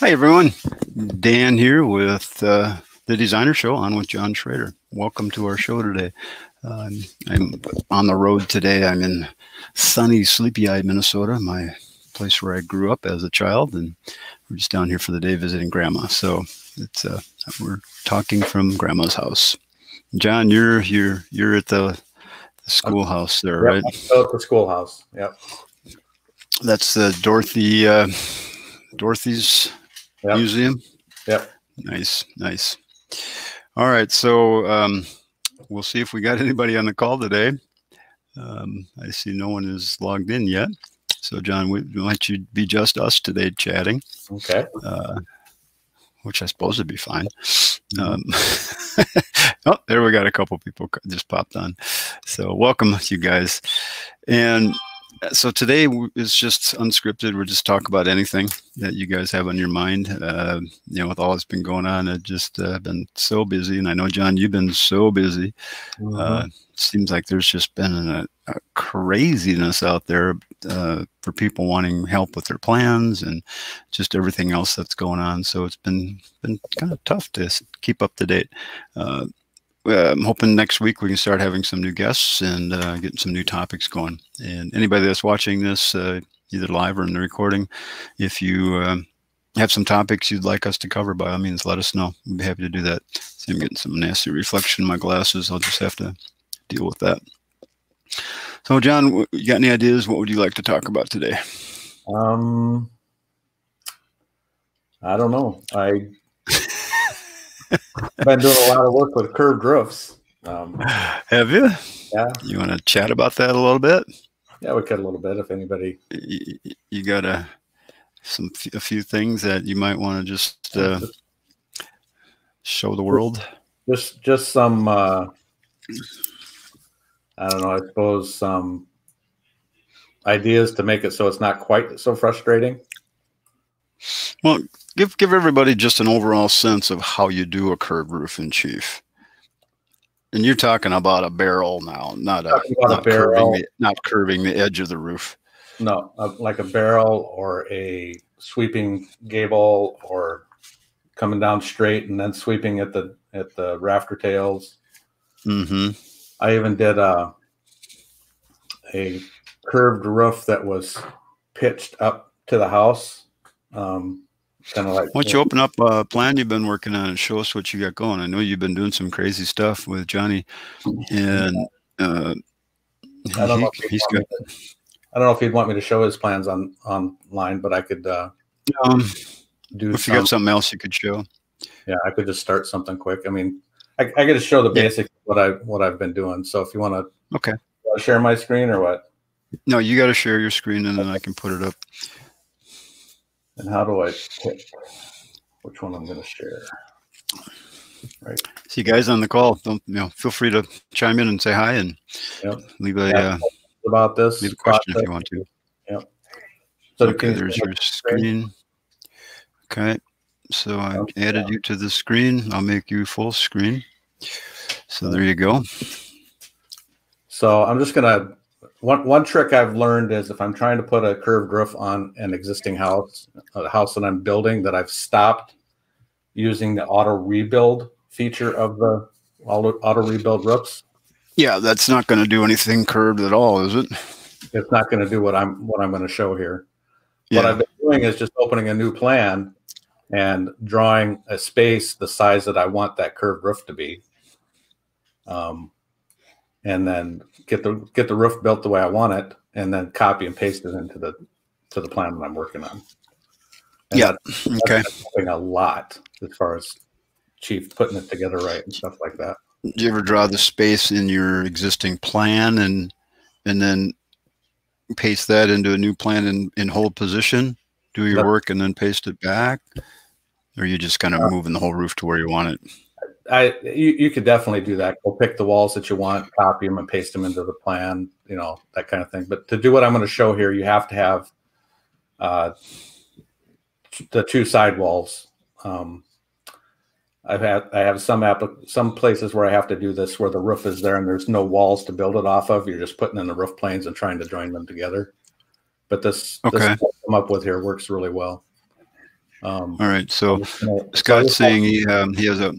Hi, everyone. Dan here with uh, the Designer Show on with John Schrader. Welcome to our show today. Uh, I'm on the road today. I'm in sunny, Sleepy Eye Minnesota, my place where I grew up as a child. And we're just down here for the day visiting grandma. So it's uh, we're talking from grandma's house. John, you're you're you're at the, the schoolhouse there, yep, right? At the schoolhouse. Yep. That's the Dorothy uh, Dorothy's Yep. Museum. Yep. Nice, nice. All right, so um, we'll see if we got anybody on the call today. Um, I see no one is logged in yet. So, John, we we might you be just us today chatting, Okay. uh, which I suppose would be fine. Um, oh, there we got a couple people just popped on. So, welcome, you guys. And so today is just unscripted. We're just talk about anything that you guys have on your mind. Uh, you know, with all that's been going on, I've just uh, been so busy, and I know John, you've been so busy. Uh, seems like there's just been a, a craziness out there uh, for people wanting help with their plans and just everything else that's going on. So it's been been kind of tough to keep up to date. I'm hoping next week we can start having some new guests and uh, getting some new topics going. And anybody that's watching this, uh, either live or in the recording, if you um, have some topics you'd like us to cover, by all means, let us know. We'd be happy to do that. See, I'm getting some nasty reflection in my glasses. I'll just have to deal with that. So, John, you got any ideas? What would you like to talk about today? Um, I don't know. I I've been doing a lot of work with curved roofs. Um, Have you? yeah, You want to chat about that a little bit? yeah, we could a little bit if anybody. You, you got a some a few things that you might want to just uh, show the world. Just just some. Uh, I don't know. I suppose some ideas to make it so it's not quite so frustrating. Well, give give everybody just an overall sense of how you do a curved roof in chief. And you're talking about a barrel now, not a, about a not, curving barrel. the, not curving the edge of the roof. No, uh, like a barrel or a sweeping gable or coming down straight and then sweeping at the at the rafter tails. Mm-hmm. I even did a a curved roof that was pitched up to the house, um, kind of like Why don't you open up a plan you've been working on and show us what you got going? I know you've been doing some crazy stuff with Johnny, and uh, I don't know he, he's he'd want me to- I don't know if he'd want me to show his plans on online, but I could uh, Um, do. if you got something else you could show, yeah, I could just start something quick. I mean, I, I got to show the Yeah. basics of what I what I've been doing. So if you want to okay. share my screen or what, No, you got to share your screen and then I can put it up. And how do I pick which one I'm going to share? Right. See, guys on the call, don't you know? Feel free to chime in and say hi and Yep. leave a Yeah. uh, About this. leave a question if you want to. So Okay, there's your screen. Okay, so I Okay. added you to the screen. I'll make you full screen. So there you go. So I'm just gonna one one trick I've learned is if I'm trying to put a curved roof on an existing house, a house that I'm building, that I've stopped using the auto rebuild feature of the auto, auto rebuild roofs. Yeah, that's not going to do anything curved at all, is it? It's not going to do what I'm what I'm going to show here. What I've been doing is just opening a new plan and drawing a space the size that I want that curved roof to be. Um, and then get the get the roof built the way I want it, and then copy and paste it into the to the plan that I'm working on. And Yeah. that's, Okay. that's a lot as far as chief putting it together right and stuff like that. Do you ever draw the space in your existing plan and and then paste that into a new plan in, in hold position? Do your work and then paste it back? Or you just kind of Uh, moving the whole roof to where you want it? I you, you could definitely do that. Go pick the walls that you want, copy them, and paste them into the plan. You know that kind of thing. But to do what I'm going to show here, you have to have uh, the two side walls. Um, I've had I have some applic- some places where I have to do this where the roof is there and there's no walls to build it off of. You're just putting in the roof planes and trying to join them together. But this, Okay. this I'm up with here works really well. Um, All right. So Scott's saying he um, he has a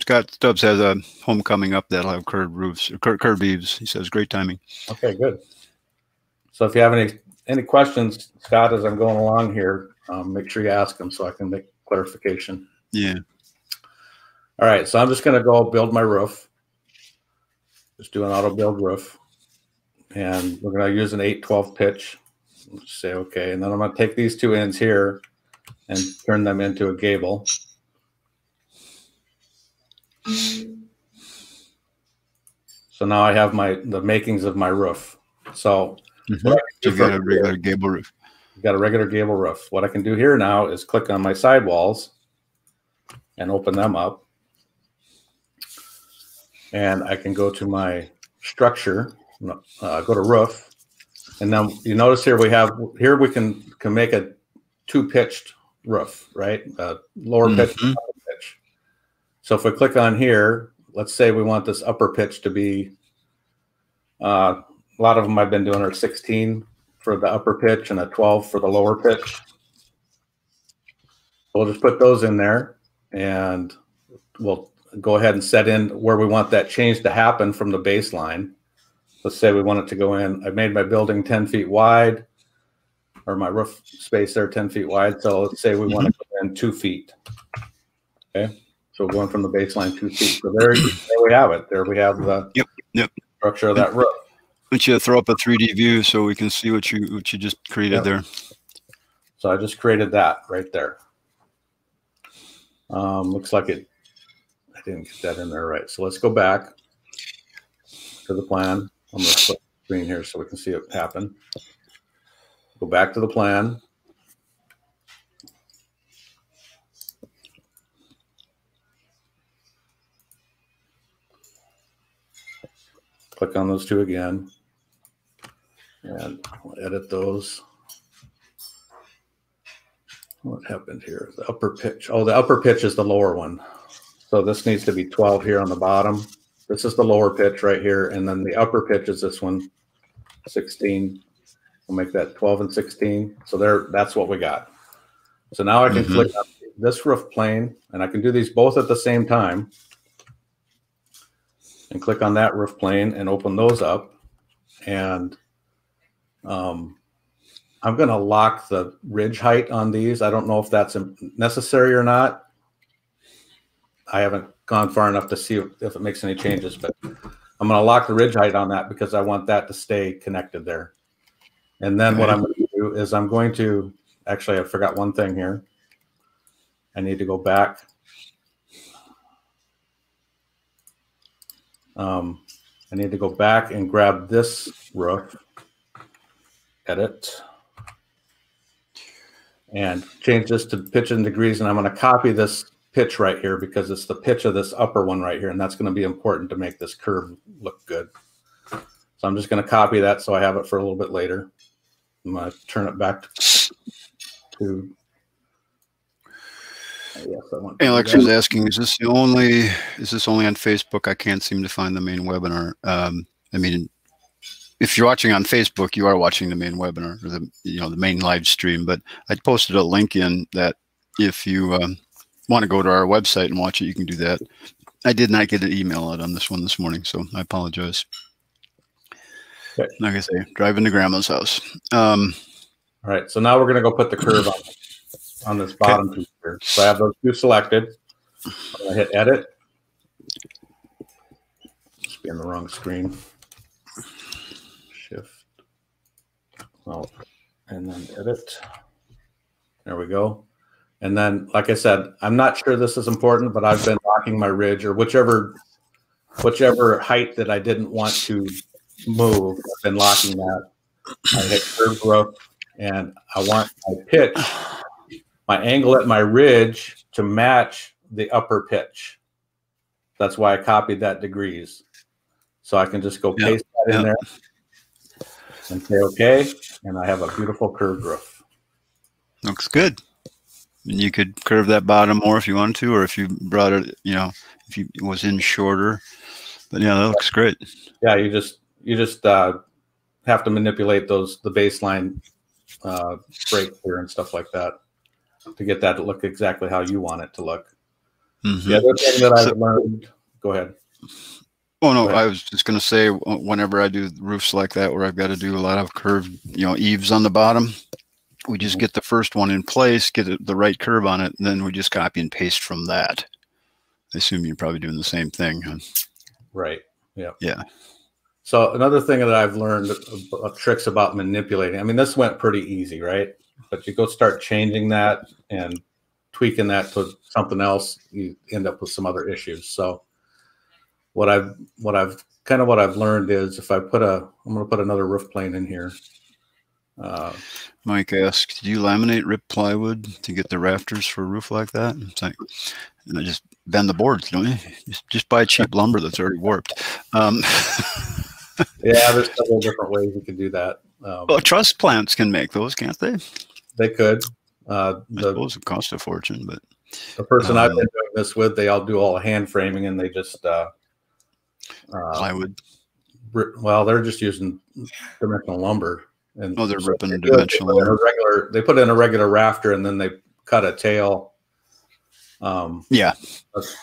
Scott Stubbs has a home coming up that'll have curved roofs, cur- curved eaves. He says great timing. Okay, good. So if you have any any questions, Scott, as I'm going along here, um, make sure you ask them so I can make clarification. Yeah. All right, so I'm just going to go build my roof. Just do an auto build roof, and we're going to use an 812 pitch. Let's say okay, and then I'm going to take these two ends here and turn them into a gable. So now I have my the makings of my roof. So Mhm. Can you got a regular gable roof. got a regular gable roof. What I can do here now is click on my sidewalls and open them up. And I can go to my structure, uh, go to roof. And now you notice here we have, here we can, can make a two pitched roof, right? Uh, lower Mhm. pitch. So if we click on here, let's say we want this upper pitch to be, uh, a lot of them I've been doing are 16 for the upper pitch and a 12 for the lower pitch. We'll just put those in there and we'll go ahead and set in where we want that change to happen from the baseline. Let's say we want it to go in. I made my building 10 feet wide or my roof space there 10 feet wide. So let's say we want to go in two feet. Okay. So going from the baseline two feet. So there, there we have it. There we have the Yep, yep. structure of that roof. Why don't you throw up a 3D view so we can see what you what you just created Yep. there? So I just created that right there. Um, looks like it, I didn't get that in there right. So let's go back to the plan. I'm going to flip the screen here so we can see it happen. Go back to the plan. Click on those two again. And we'll edit those. What happened here? The upper pitch. Oh, the upper pitch is the lower one. So this needs to be 12 here on the bottom. This is the lower pitch right here. And then the upper pitch is this one, 16. We'll make that 12 and 16. So there, that's what we got. So now I can Mhm. click on this roof plane and I can do these both at the same time. And click on that roof plane and open those up. And um, I'm going to lock the ridge height on these. I don't know if that's necessary or not. I haven't gone far enough to see if it makes any changes, but I'm going to lock the ridge height on that because I want that to stay connected there. And then what I'm going to do is I'm going to, actually, I forgot one thing here. I need to go back. Um, I need to go back and grab this roof, edit, and change this to pitch in degrees. And I'm going to copy this pitch right here because it's the pitch of this upper one right here. And that's going to be important to make this curve look good. So I'm just going to copy that so I have it for a little bit later. I'm going to turn it back to, to yes, I want Alex is asking, is this the only, is this only on Facebook? I can't seem to find the main webinar. Um, I mean, if you're watching on Facebook, you are watching the main webinar or the, you know, the main live stream, but I posted a link in that if you um, want to go to our website and watch it, you can do that. I did not get an email out on this one this morning, so I apologize. Okay. Like I say, driving to grandma's house. Um, All right, so now we're gonna go put the curve on, on this bottom piece here. So I have those two selected. I'm gonna hit edit. Just be in the wrong screen. Shift. Oh, and then edit. There we go. And then, like I said, I'm not sure this is important, but I've been locking my ridge or whichever, whichever height that I didn't want to move, I've been locking that. I hit curved roof and I want my pitch, my angle at my ridge to match the upper pitch. That's why I copied that degrees. So I can just go Yep, paste that in there and say okay, and I have a beautiful curved roof. Looks good. And you could curve that bottom more if you wanted to, or if you brought it, you know, if you was in shorter. But yeah, that looks great. Yeah, you just you just uh, have to manipulate those the baseline uh, break here and stuff like that. To get that to look exactly how you want it to look. Mhm. The other thing that I've So- learned, go ahead. Oh no, Go I was just gonna say whenever I do roofs like that where I've got to do a lot of curved, you know, eaves on the bottom, we just Mhm. get the first one in place, get it, the right curve on it, and then we just copy and paste from that. I assume you're probably doing the same thing. Huh? Right. Yeah. Yeah. So another thing that I've learned about tricks about manipulating. I mean, this went pretty easy, right? But you go start changing that and tweaking that to something else, you end up with some other issues. So what I've what I've kind of what I've learned is if I put a I'm going to put another roof plane in here. Uh, Mike asked, "Do you laminate rip plywood to get the rafters for a roof like that?" It's like, and I just bend the boards, don't you? Just, just buy cheap lumber that's already warped. Um, yeah, there's several different ways you can do that. Um, well, truss plants can make those, can't they? They could. Uh, I the, suppose it costs a fortune, but the person I've Um, been doing this with, they all do all the hand framing and they just uh, uh, plywood. well, they're just using dimensional lumber. And Oh, they're ripping they dimensional they put in a lumber. regular. They put in a regular rafter and then they cut a tail. Um, Yeah.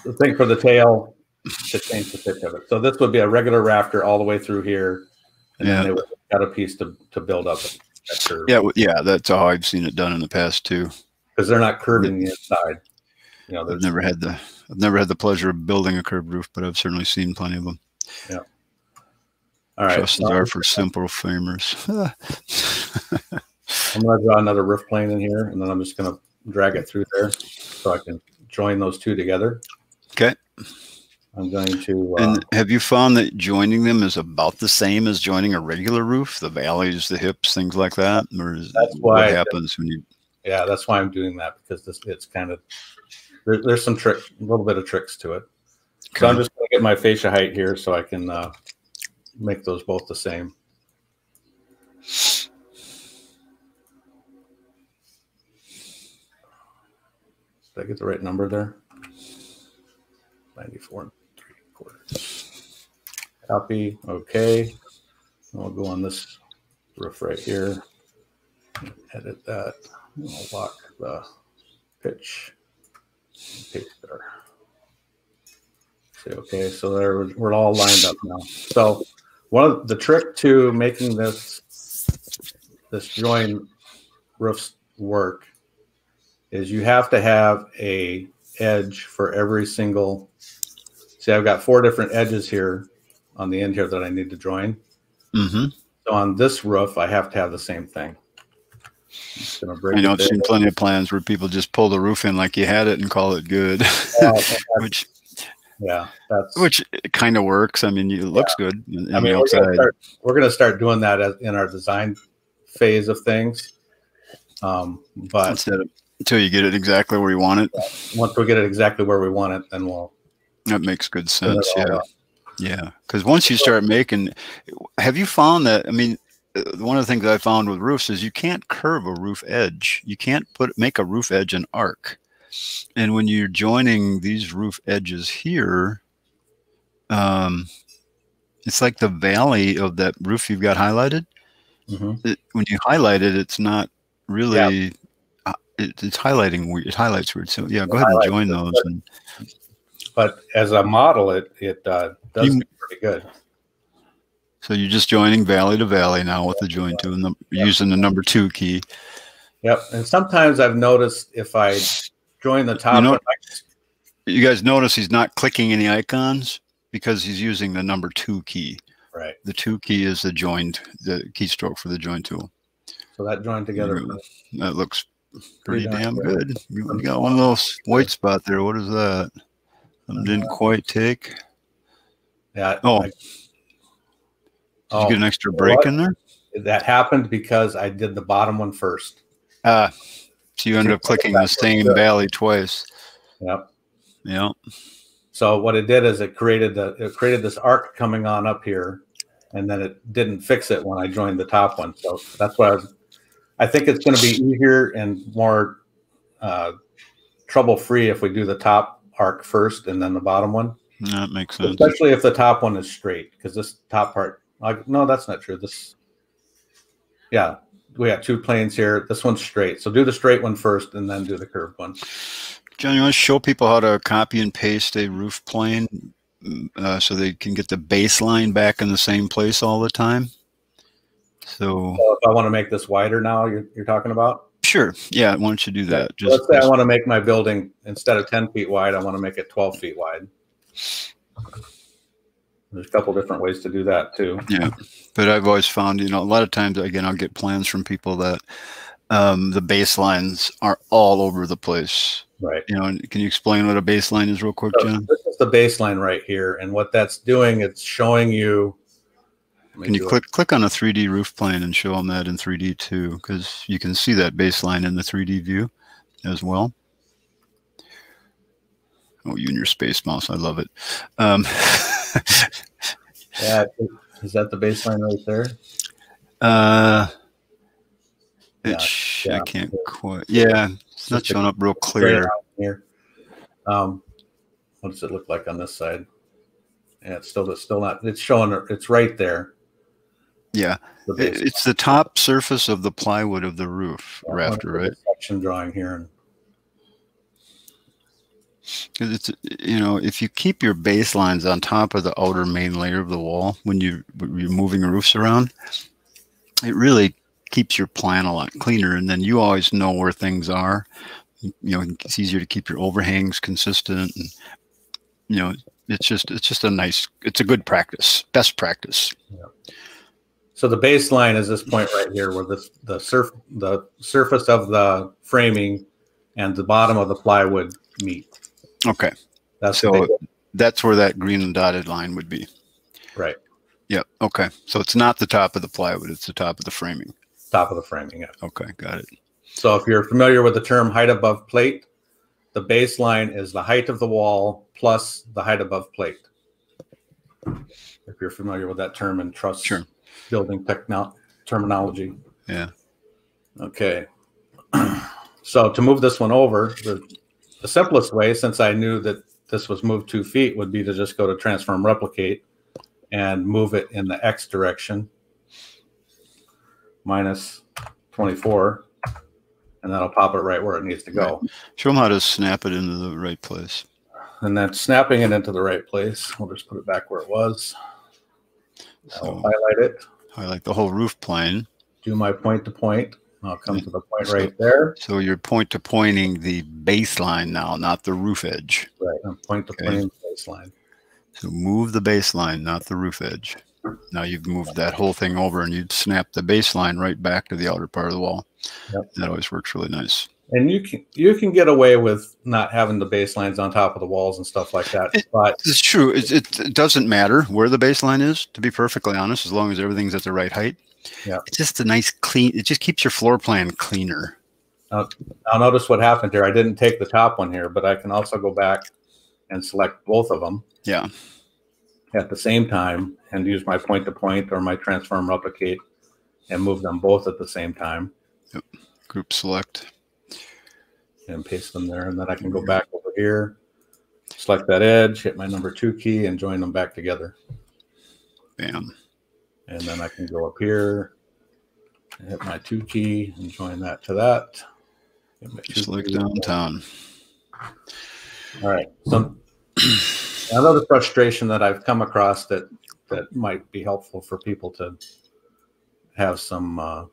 the thing for the tail to change the pitch of it. So this would be a regular rafter all the way through here, and Yeah. then they would cut a piece to to build up that curve. Yeah, yeah, that's how I've seen it done in the past too. because they're not curving the inside. You know, I've never had the I've never had the pleasure of building a curved roof, but I've certainly seen plenty of them. Yeah. All right. Trusses so are for simple framers. I'm going to draw another roof plane in here, and then I'm just going to drag it through there so I can join those two together. okay. I'm going to. Uh, And have you found that joining them is about the same as joining a regular roof? The valleys, the hips, things like that, or is That's what why I- happens when you? yeah, that's why I'm doing that because this it's kind of there, there's some trick, a little bit of tricks to it. So I'm just going to get my fascia height here so I can uh, make those both the same. Did I get the right number there? 94 Copy. Okay. I'll go on this roof right here. Edit that. I'll lock the pitch. Paste there. Say okay. So there we're all lined up now. So one of the trick to making this this join roofs work is you have to have a edge for every single see I've got four different edges here on the end here that I need to join. hmm So on this roof, I have to have the same thing. I'm just gonna break I know I've seen plenty of plans where people just pull the roof in like you had it and call it good, Yeah, which yeah, that's. which kind of works. I mean, it looks good. on I mean, we're outside. gonna, start, we're gonna start doing that as, in our design phase of things. Um, but of until you get it exactly where you want it. once we get it exactly where we want it, then we'll. That makes good sense. Yeah. Yeah, because once you start making, have you found that? I mean, uh, one of the things I found with roofs is you can't curve a roof edge. You can't put make a roof edge an arc. And when you're joining these roof edges here, um, it's like the valley of that roof you've got highlighted. Mhm. It, when you highlight it, it's not really. Uh, it, it's highlighting. It highlights weird. So yeah, go ahead and join those. And But as a model, it it uh, does You- pretty good. so you're just joining valley to valley now with the join to and the, using the number two key. Yep. And sometimes I've noticed if I join the top, know- one, I- You guys notice he's not clicking any icons because he's using the number two key. right? The two key is the joined, the keystroke for the join tool. So that joined together. That looks Pretty pretty damn good. good. You you got one of those white spot there. What is that? Didn't quite take. Did Yeah. Oh. I- you oh, get an extra break in there? that happened because I did the bottom one first. Ah, so you ended up clicking the same good. valley twice. Yep. Yeah. So what it did is it created the it created this arc coming on up here, and then it didn't fix it when I joined the top one. So that's why I was. I think it's going to be easier and more uh, trouble free if we do the top arc first and then the bottom one, That makes sense. especially if the top one is straight because this top part. Like no, that's not true. This, yeah, we have two planes here. This one's straight. So do the straight one first and then do the curved one. John, you want to show people how to copy and paste a roof plane uh, so they can get the baseline back in the same place all the time? So, So if I want to make this wider now, you're, you're talking about? Sure. Yeah, why don't you do that? So Let's say I want to make my building, instead of 10 feet wide, I want to make it 12 feet wide. There's a couple different ways to do that too. Yeah, but I've always found, you know, a lot of times, again, I'll get plans from people that um, the baselines are all over the place. Right. You know, can you explain what a baseline is real quick, So John? this is the baseline right here. And what that's doing, it's showing you. Can you do it. click click on a 3D roof plane and show them that in 3D too? Because you can see that baseline in the 3D view as well. Oh, you and your space mouse, I love it. Um, Yeah, is that the baseline right there? uh, Yeah, it's, yeah. I can't quite. Yeah, it's not showing up real clear. Here. Um, what does it look like on this side? Yeah, it's still, it's still not, it's showing, it's right there. Yeah, the it's the top surface of the plywood of the roof Yeah, rafter, right? Section drawing here and it's you know if you keep your baselines on top of the outer main layer of the wall when you when you're moving roofs around, it really keeps your plan a lot cleaner, and then you always know where things are. You know, it's easier to keep your overhangs consistent, and you know it's just it's just a nice it's a good practice, best practice. So the baseline is this point right here where this, the surf, the surface of the framing and the bottom of the plywood meet. Okay, That's So- that's where that green and dotted line would be. right, Yep. Okay, so it's not the top of the plywood; it's the top of the framing. top of the framing. Yeah. Okay, got it. So if you're familiar with the term height above plate, the baseline is the height of the wall plus the height above plate. If you're familiar with that term in truss Sure. Building techno- terminology. Yeah. Okay. So to move this one over, the, the simplest way, since I knew that this was moved two feet, would be to just go to transform replicate and move it in the X direction minus 24. And that'll pop it right where it needs to go. Show them how to snap it into the right place. And then snapping it into the right place, we'll just put it back where it was. I'll highlight it, highlight the whole roof plane. do my point to point. I'll come to the point right there. So you're point to pointing the baseline now, not the roof edge. Right. And point to Okay. point baseline. So move the baseline, not the roof edge. Now you've moved that whole thing over and you'd snap the baseline right back to the outer part of the wall. Yep. That always works really nice. And you can you can get away with not having the baselines on top of the walls and stuff like that. But It's true. It, it, it doesn't matter where the baseline is, to be perfectly honest, as long as everything's at the right height. Yeah. It's just a nice clean, it just keeps your floor plan cleaner. now notice what happened here. I didn't take the top one here, but I can also go back and select both of them Yeah. at the same time and use my point to point or my transform replicate and move them both at the same time Yep. Group select. And paste them there. And then I can go back over here, select that edge, hit my number two key and join them back together. Bam. And then I can go up here, and hit my two key and join that to that. Just like downtown. All right. So another frustration that I've come across that that might be helpful for people to have some uh,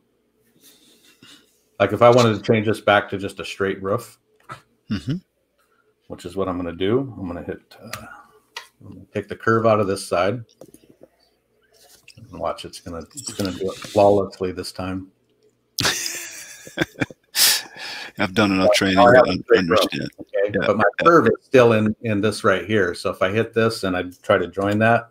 like if I wanted to change this back to just a straight roof, hmm which is what I'm going to do. I'm going to hit uh, I'm gonna take the curve out of this side. And watch, it's gonna it's gonna do it flawlessly this time. I've done enough training I to have a un- straight row. understand. Okay, Yeah. but my curve is still in in this right here. So if I hit this and I try to join that,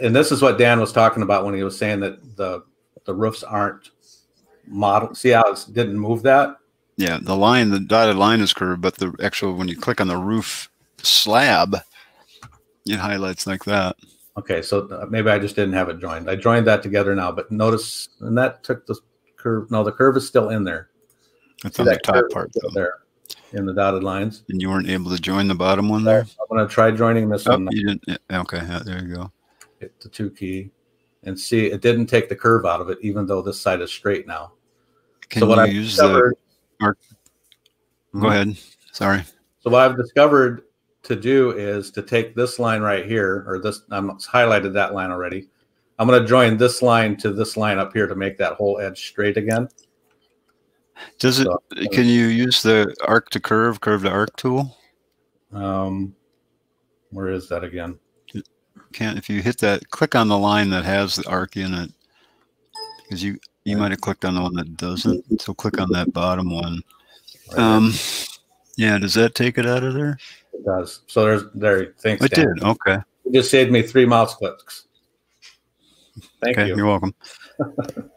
and this is what Dan was talking about when he was saying that the the roofs aren't model. See how it didn't move that? Yeah, the line, the dotted line is curved, but the actual when you click on the roof slab, it highlights like that. Okay, so uh, maybe I just didn't have it joined. I joined that together now, but notice, and that took the curve. No, the curve is still in there. That's See on the top part though. there in the dotted lines. And you weren't able to join the bottom one there. I'm gonna try joining this Oh, one. you didn't. yeah, okay, yeah, there you go. Hit the two key, and see it didn't take the curve out of it, even though this side is straight now. Can so what you I use discovered, the arc? Go ahead. Sorry. so what I've discovered to do is to take this line right here, or this I'm highlighted that line already. I'm going to join this line to this line up here to make that whole edge straight again. Does it? So- Can you use the arc to curve, curve to arc tool? Um, where is that again? Can't if you hit that, click on the line that has the arc in it, because you you might have clicked on the one that doesn't. So click on that bottom one. Um, yeah. Does that take it out of there? it does. So there's there. Thanks. It Dan. did. Okay. It just saved me three mouse clicks. Thank okay. you. You're welcome.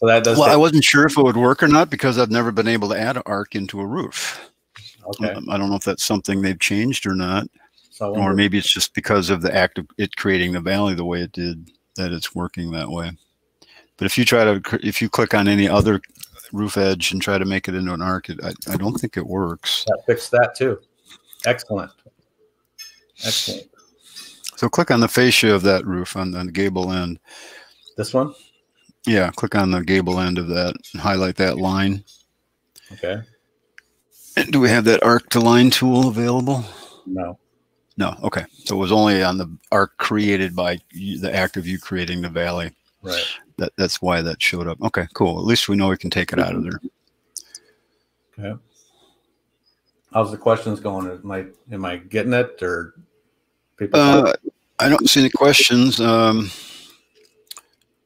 So that does. Well, I wasn't sure if it would work or not because I've never been able to add an arc into a roof. okay. Um, I don't know if that's something they've changed or not, So or maybe it's just because of the act of it creating the valley the way it did that it's working that way. But if you try to, if you click on any other roof edge and try to make it into an arc, it, I, I don't think it works. that fixed that too. Excellent. Excellent. So click on the fascia of that roof on the gable end. This one. Yeah, click on the gable end of that and highlight that line. Okay. And do we have that arc to line tool available? No. No. Okay. So it was only on the arc created by the act of you creating the valley. Right. That that's why that showed up. Okay. Cool. At least we know we can take it out of there. Okay. How's the questions going? Am I am I getting it or people? Uh, I don't see any questions. Um,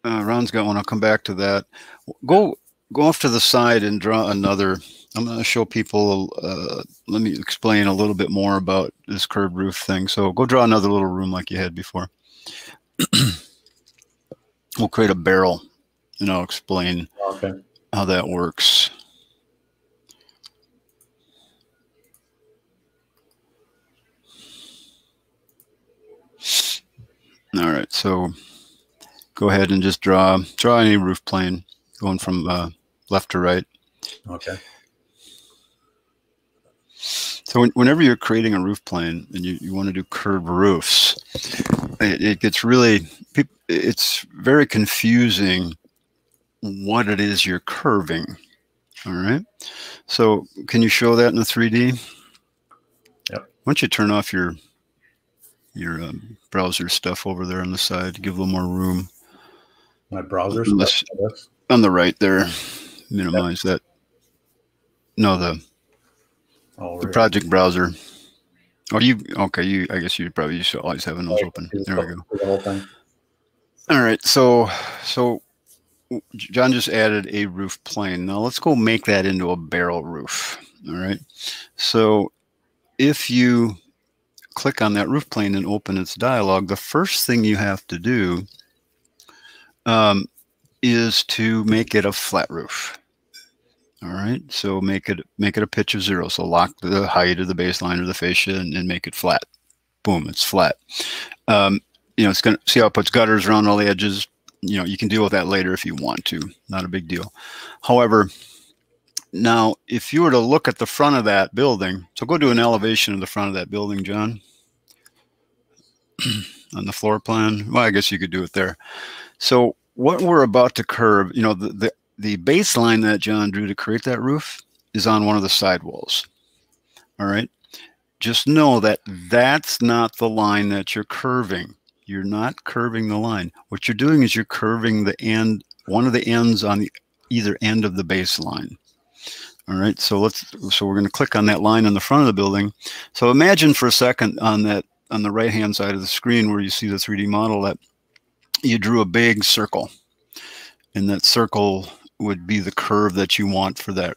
uh, Ron's got one. I'll come back to that. Go go off to the side and draw another. I'm going to show people. Uh, let me explain a little bit more about this curved roof thing. So go draw another little room like you had before. we'll create a barrel, and I'll explain okay. how that works. All right, so go ahead and just draw draw any roof plane going from uh, left to right. Okay. So when, whenever you're creating a roof plane and you, you want to do curved roofs, it, it gets really it's very confusing what it is you're curving. All right. So can you show that in the 3D? Yep. Why don't you turn off your your um, browser stuff over there on the side to give a little more room My browser. Unless- stuff, on the right there. Minimize that. No, the Oh, the right. project browser. Oh, you okay? You I guess you probably should always have those open. There we go. The whole thing. All right, so so John just added a roof plane. Now let's go make that into a barrel roof. All right. So if you click on that roof plane and open its dialog, the first thing you have to do um, is to make it a flat roof. All right. So make it make it a pitch of zero. So lock the height of the baseline of the fascia and, and make it flat. Boom, it's flat. Um, you know, it's gonna see how it puts gutters around all the edges. You know, you can deal with that later if you want to. Not a big deal. However, now if you were to look at the front of that building, so go do an elevation of the front of that building, John, on the floor plan. Well, I guess you could do it there. So what we're about to curve, you know, the the, the baseline that John drew to create that roof is on one of the side walls. All right. Just know that that's not the line that you're curving you're not curving the line. What you're doing is you're curving the end, one of the ends on the either end of the baseline. All right, so let's so we're going to click on that line on the front of the building. So imagine for a second on that on the right hand side of the screen where you see the 3D model that you drew a big circle, and that circle would be the curve that you want for that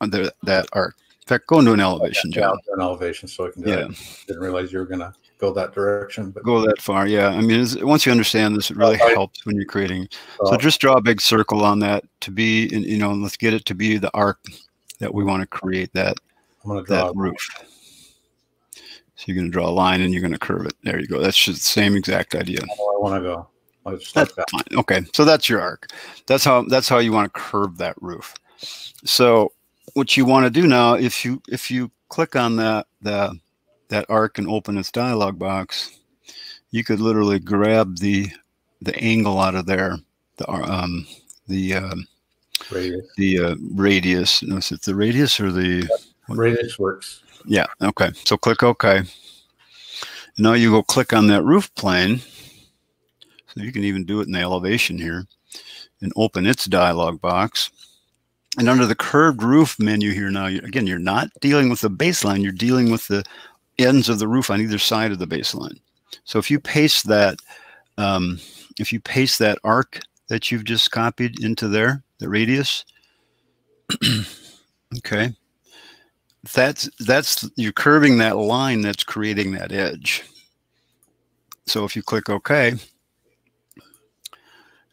that, that arc. In fact, go into an elevation, Yeah, John. I'll an elevation so I can do Yeah. it. Didn't realize you were gonna go that direction, but go that far. Yeah, I mean, once you understand this, it really helps when you're creating. uh, So just draw a big circle on that to be, and you know, let's get it to be the arc that we want to create that I'm gonna draw. that roof. So you're going to draw a line and you're going to curve it. There you go. That's just the same exact idea. I want to go. That's that. fine. Okay, so that's your arc. That's how that's how you want to curve that roof. So what you want to do now, if you if you click on that the that arc and open its dialog box, you could literally grab the the angle out of there, the um, the um, Radius. the uh, radius. No, is it the radius or the Radius works. Yeah. Okay. So click OK. Now you go click on that roof plane. So you can even do it in the elevation here and open its dialog box. And under the curved roof menu here now, again, you're not dealing with the baseline, you're dealing with the ends of the roof on either side of the baseline. So if you paste that, um, if you paste that arc that you've just copied into there, the radius, okay, that's that's you're curving that line that's creating that edge. So if you click OK,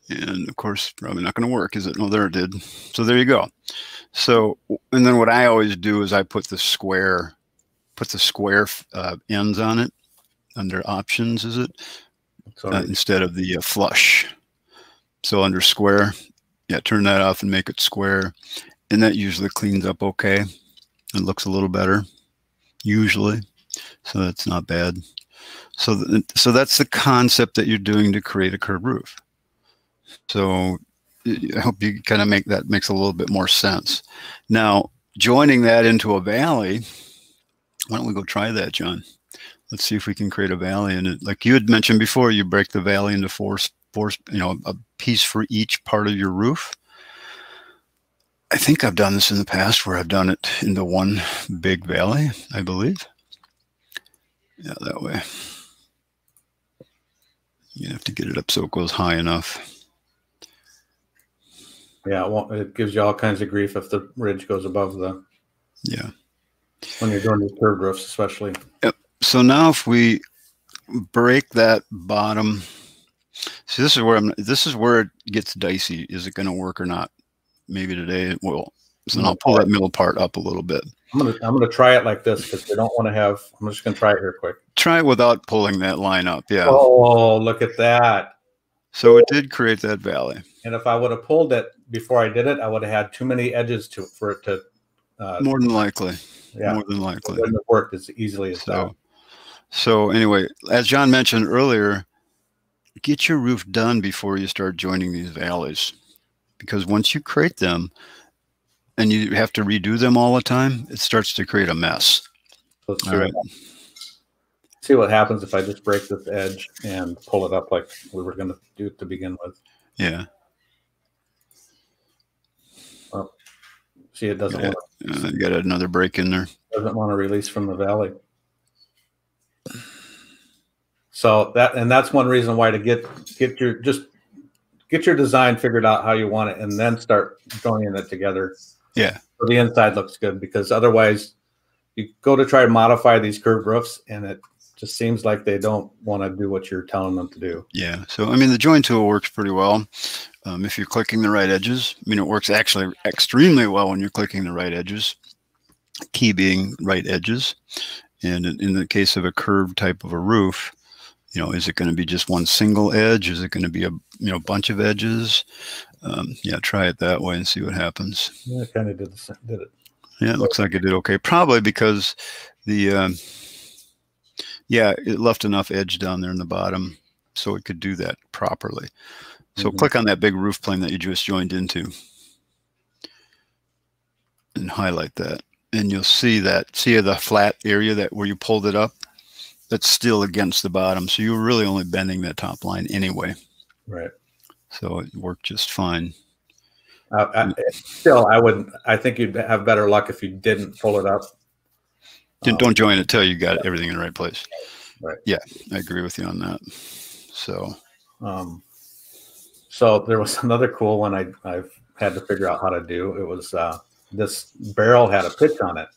and of course, probably not going to work, is it? No, there it did. So there you go. So, and then what I always do is I put the square, put the square uh, ends on it under options, is it? Uh, instead of the uh, flush. So under square, yeah, turn that off and make it square. And that usually cleans up okay. It looks a little better, usually. So that's not bad. So, th so that's the concept that you're doing to create a curved roof. So I hope you kind of make that makes a little bit more sense. Now, joining that into a valley, why don't we go try that, John? Let's see if we can create a valley in it. Like you had mentioned before, you break the valley into four, four, you know, a piece for each part of your roof. I think I've done this in the past where I've done it into one big valley, I believe. Yeah, that way. You have to get it up so it goes high enough. Yeah, it, it gives you all kinds of grief if the ridge goes above the. Yeah. When you're doing the curved roofs, especially. Yep. So now if we break that bottom, see this is where I'm. This is where it gets dicey. Is it going to work or not? Maybe today it will. So I'll pull that middle part up a little bit. I'm gonna I'm gonna try it like this because we don't want to have. I'm just gonna try it here quick. Try it without pulling that line up. Yeah. Oh, look at that. So it did create that valley. And if I would have pulled it before I did it, I would have had too many edges to for it to. Uh, more than likely. Yeah. More than likely. It wouldn't have worked as easily as so. that. So anyway, as John mentioned earlier, get your roof done before you start joining these valleys, because once you create them, and you have to redo them all the time, it starts to create a mess. Let's see, right. See what happens if I just break this edge and pull it up like we were going to do to begin with. Yeah. Oh, see, it doesn't. Yeah, want to, uh, got another break in there. Doesn't want to release from the valley. So that and that's one reason why to get get your just get your design figured out how you want it and then start joining it together yeah. So the inside looks good because otherwise you go to try to modify these curved roofs and it just seems like they don't want to do what you're telling them to do. Yeah. So, I mean, the join tool works pretty well. Um, if you're clicking the right edges, I mean, it works actually extremely well when you're clicking the right edges, key being right edges. And in, the case of a curved type of a roof, you know, is it going to be just one single edge? Is it going to be a you know bunch of edges? Um, yeah, try it that way and see what happens. Yeah, kind of did the, did it. Yeah, it looks like it did okay. Probably because the um, yeah, it left enough edge down there in the bottom so it could do that properly. So mm -hmm. click on that big roof plane that you just joined into and highlight that. And you'll see that, see the flat area that where you pulled it up? that's still against the bottom. So you're really only bending that top line anyway. Right. So it worked just fine. Uh, I, still, I wouldn't, I think you'd have better luck if you didn't pull it up. Um, don't join it till you got everything in the right place. Right. Yeah, I agree with you on that. So. Um, so there was another cool one I I've had to figure out how to do. It was uh, this barrel had a pitch on it.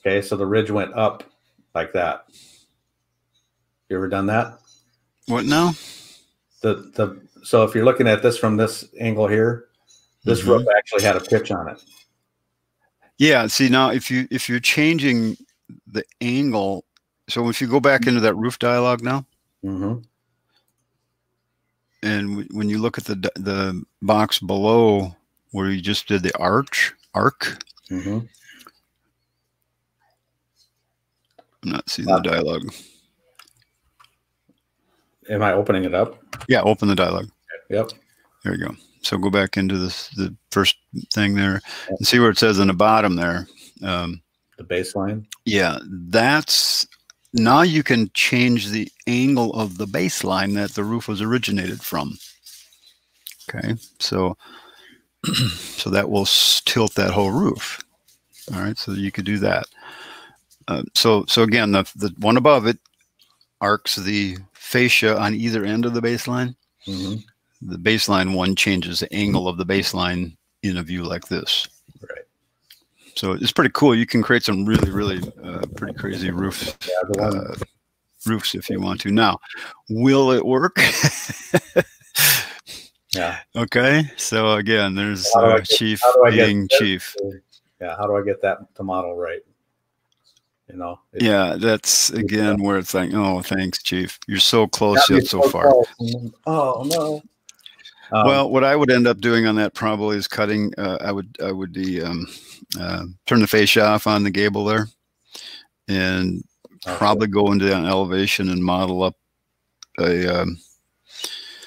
Okay, so the ridge went up like that. You ever done that? What now? The the so if you're looking at this from this angle here, this mm -hmm. roof actually had a pitch on it. Yeah. See now, if you if you're changing the angle, so if you go back into that roof dialog now, mm -hmm. and when you look at the the box below where you just did the arch arc, mm -hmm. I'm not seeing the dialogue. Am I opening it up? Yeah, open the dialog. Yep. There you go. So go back into this the first thing there and see where it says in the bottom there. Um, The baseline. yeah, that's now you can change the angle of the baseline that the roof was originated from. Okay, so so that will tilt that whole roof. All right, so you could do that. Uh, so so again, the the one above it arcs the fascia on either end of the baseline. hmm The baseline one changes the angle of the baseline in a view like this. Right. So it's pretty cool. You can create some really really uh, pretty crazy roofs Yeah, uh, roofs if you want to. Now, will it work? yeah. okay, so again, there's How do I uh, get- chief how do I get being chief. Yeah. How do I get that to model right? You know. it- Yeah, that's again where it's like, oh, thanks, chief. You're so close yet so far. close, Oh no. Um, well, what I would end up doing on that probably is cutting. Uh, I would I would be um, uh, turn the fascia off on the gable there, and okay. probably go into an elevation and model up a um,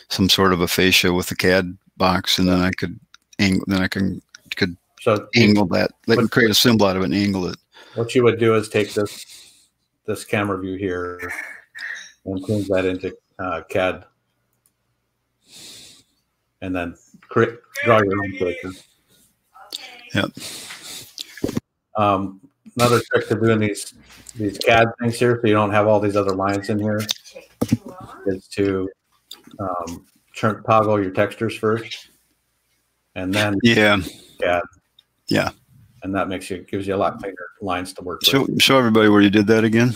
some sort of a fascia with the CAD box, and then I could angle. Then I can could So angle that. Let me create a symbol out of it and angle it. what you would do is take this this camera view here and change that into uh, CAD, and then create, draw your own picture. Yep. Um, another trick to doing these these CAD things here, so you don't have all these other lines in here, is to um, turn, toggle your textures first, and then Yeah. CAD. Yeah. and that makes you gives you a lot cleaner lines to work with. Show show everybody where you did that again.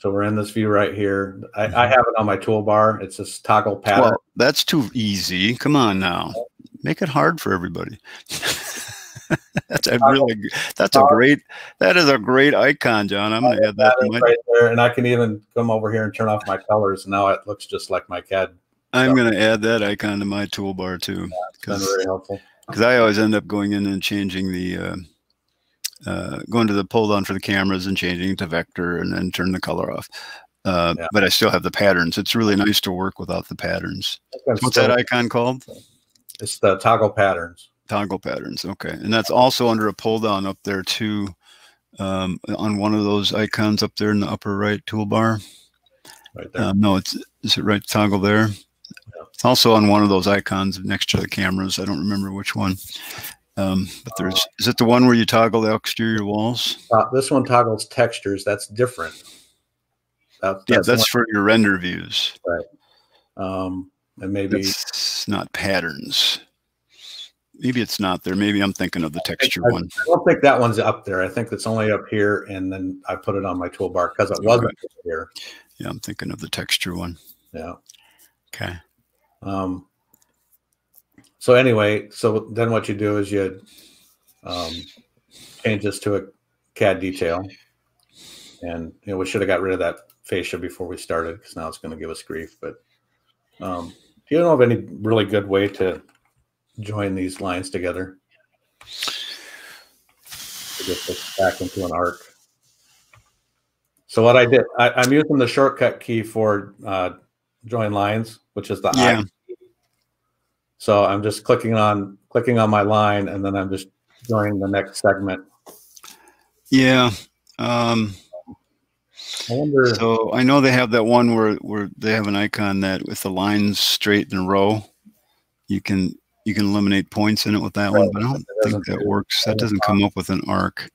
So we're in this view right here. I, I have it on my toolbar. It's this toggle pattern. Well, that's too easy. Come on now, make it hard for everybody. that's a really that's a great that is a great icon, John. I'm gonna add that my. right there, and I can even come over here and turn off my colors. Now it looks just like my CAD. I'm gonna add that icon to my toolbar too, It's been because very helpful. I always end up going in and changing the. Uh, uh, going to the pull down for the cameras and changing to vector and then turn the color off. Uh, Yeah. But I still have the patterns. It's really nice to work without the patterns. What's that icon called? It's the toggle patterns. Toggle patterns. Okay. And that's also under a pull down up there too. Um, on one of those icons up there in the upper right toolbar. Right there. Um, no, it's is it right toggle there? It's also on one of those icons next to the cameras. I don't remember which one. Um, but there's is it the one where you toggle the exterior walls? Uh, this one toggles textures. That's different. That, Yeah, that's that's for your render views. one, um, and maybe It's not patterns. Maybe it's not there. Maybe I'm thinking of the texture I- one. I don't think that one's up there. I think it's only up here, and then I put it on my toolbar because it wasn't up here. Yeah, I'm thinking of the texture one. Yeah. Okay. Um, so anyway, so then what you do is you um, change this to a CAD detail, and you know we should have got rid of that fascia before we started because now it's going to give us grief. But um, do you know of any really good way to join these lines together to get this back into an arc? So what I did, I, I'm using the shortcut key for uh, join lines, which is the I Yeah. So I'm just clicking on clicking on my line, and then I'm just joining the next segment. Yeah. Um, I wonder. so I know they have that one where where they have an icon that with the lines straight in a row, you can you can eliminate points in it with that one, but I don't think that works. That doesn't come up with an arc.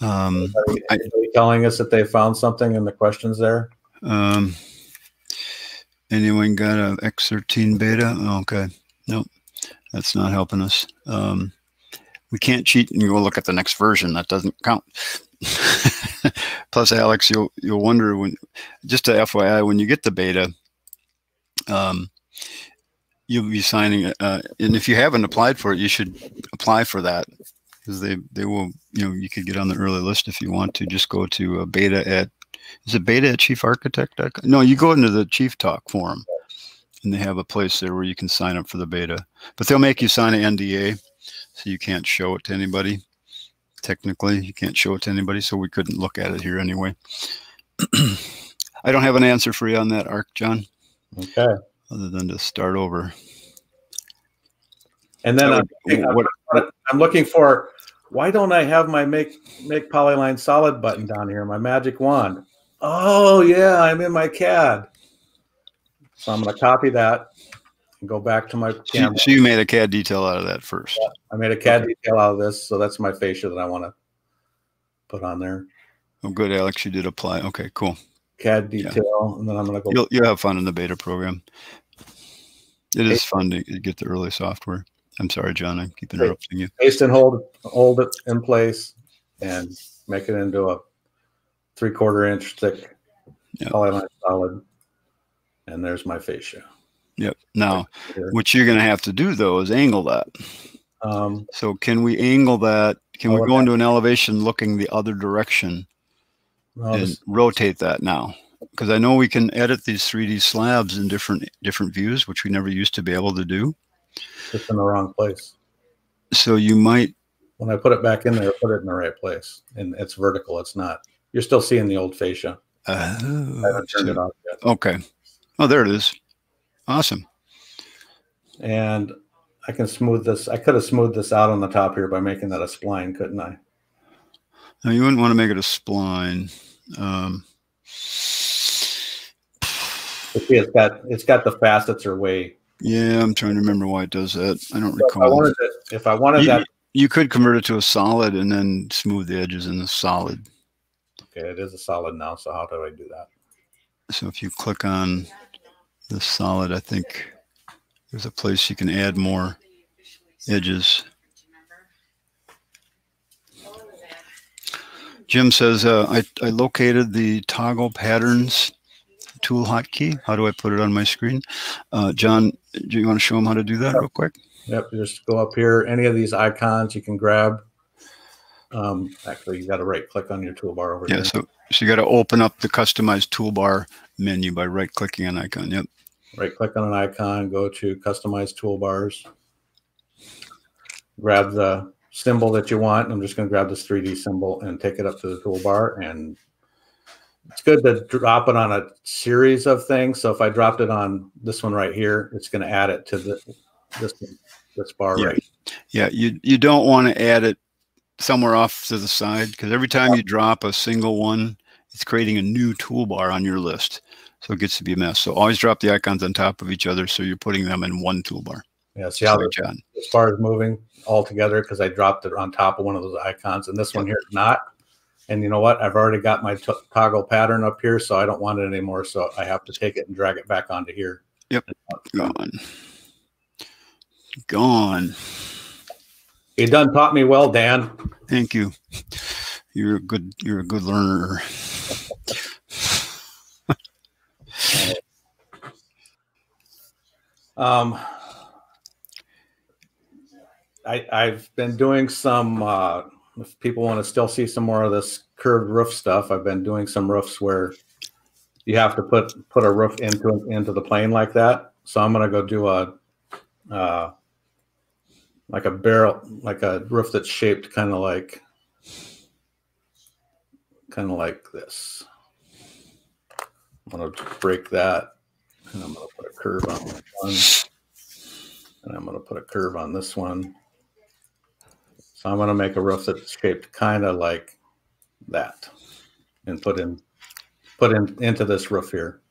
Um, are you- are you telling us that they found something in the questions there? um, anyone got a X13 beta? Oh, okay. Nope. That's not helping us. Um, we can't cheat and go look at the next version. That doesn't count. Plus, Alex, you'll you'll wonder when just a FYI when you get the beta, um, you'll be signing. Uh, and if you haven't applied for it, you should apply for that because they they will. You know, you could get on the early list if you want to. Just go to uh, beta at is it beta at chiefarchitect.com? No, you go into the Chief Talk forum, and they have a place there where you can sign up for the beta. But they'll make you sign an NDA, so you can't show it to anybody. Technically, you can't show it to anybody, so we couldn't look at it here anyway. I don't have an answer for you on that arc, John, Okay. other than to start over. And then That I'm, would- what- I'm looking for why don't I have my make make polyline solid button down here, my magic wand? Oh yeah, I'm in my CAD. So I'm gonna copy that and go back to my So you, camera. so you made a CAD detail out of that first. I made a CAD detail out of this, so that's my fascia that I want to put on there. Oh, good, Alex. You did apply. Okay, cool. CAD Yeah. detail, and then I'm gonna go You'll you'll have fun in the beta program. It is fun to get the early software. I'm sorry, John. I keep interrupting you. paste and hold hold it in place and make it into a three quarter inch thick Yeah. polyline solid. And there's my fascia. Yep. Now, Here. what you're going to have to do though is angle that. Um, So can we angle that? Can we go into an elevation looking the other direction no, and this- rotate that now? Because I know we can edit these 3D slabs in different different views, which we never used to be able to do. it's in the wrong place. So you might. When I put it back in there, put it in the right place. And it's vertical. It's not. You're still seeing the old fascia. Oh, I haven't turned so- it off yet. okay. Oh, there it is. Awesome. And I can smooth this. I could have smoothed this out on the top here by making that a spline, couldn't I? Now you wouldn't want to make it a spline. Um, see, it's got it's got the facets are way. yeah, I'm trying to remember why it does that. I don't So if I recall. wanted it, if I wanted You, that, you could convert it to a solid and then smooth the edges in the solid. okay, it is a solid now. So how do I do that? So if you click on the solid, I think there's a place you can add more edges. Jim says, uh, I, I located the toggle patterns tool hotkey. How do I put it on my screen? Uh, John, do you want to show him how to do that real quick? Yep, just go up here. Any of these icons you can grab. Um, actually, you got to right click on your toolbar over Yeah, here. so, so you got to open up the customized toolbar menu by right clicking an icon. Yep. Right click on an icon, go to customize toolbars. Grab the symbol that you want. I'm just going to grab this 3D symbol and take it up to the toolbar. And it's good to drop it on a series of things. So if I dropped it on this one right here, it's going to add it to the this this bar Yeah. right. Yeah, you you don't want to add it somewhere off to the side because every time you drop a single one, it's creating a new toolbar on your list. So it gets to be a mess. So always drop the icons on top of each other so you're putting them in one toolbar. Yeah, see how the John. this bar is moving all together because I dropped it on top of one of those icons, and this one here is not. And you know what? I've already got my to- toggle pattern up here, so I don't want it anymore. So I have to take it and drag it back onto here. Yep. Gone. Gone. You done taught me well, Dan. Thank you. You're a good you're a good learner. Um, I, I've been doing some. Uh, if people want to still see some more of this curved roof stuff, I've been doing some roofs where you have to put put a roof into into the plane like that. So I'm gonna go do a uh, like a barrel, like a roof that's shaped kind of like kind of like this. I'm gonna break that, and I'm gonna put a curve on this one, and I'm gonna put a curve on this one. So I'm gonna make a roof that's shaped kind of like that, and put in put in into this roof here.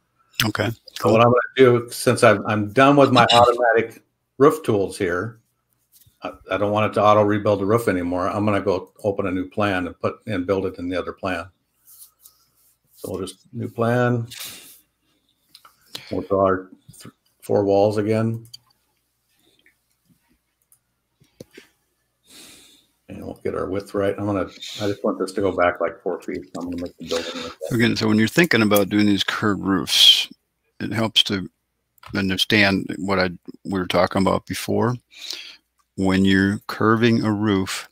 Okay. So what I'm going to do, since I'm, I'm done with my automatic roof tools here, I, I don't want it to auto rebuild the roof anymore. I'm going to go open a new plan and put and build it in the other plan. So we'll just new plan. We'll draw our four walls again. And we'll get our width right. I'm gonna. I just want this to go back like four feet. So I'm gonna make the building. Again, so when you're thinking about doing these curved roofs, it helps to understand what I we were talking about before. When you're curving a roof,